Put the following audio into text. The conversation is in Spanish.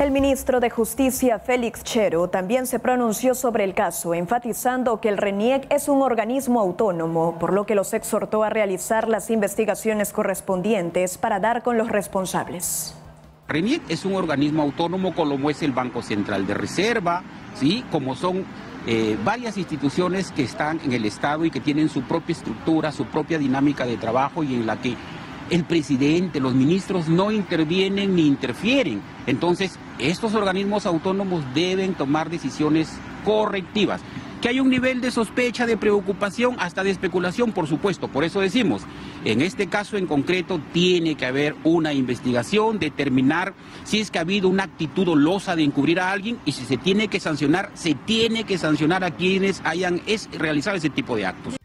El ministro de Justicia, Félix Chero, también se pronunció sobre el caso, enfatizando que el RENIEC es un organismo autónomo, por lo que los exhortó a realizar las investigaciones correspondientes para dar con los responsables. RENIEC es un organismo autónomo como es el Banco Central de Reserva, ¿sí? como son eh, varias instituciones que están en el Estado y que tienen su propia estructura, su propia dinámica de trabajo y en la que el presidente, los ministros no intervienen ni interfieren. Entonces, estos organismos autónomos deben tomar decisiones correctivas. Que hay un nivel de sospecha, de preocupación, hasta de especulación, por supuesto. Por eso decimos, en este caso en concreto tiene que haber una investigación, determinar si es que ha habido una actitud dolosa de encubrir a alguien y si se tiene que sancionar, se tiene que sancionar a quienes hayan realizado ese tipo de actos.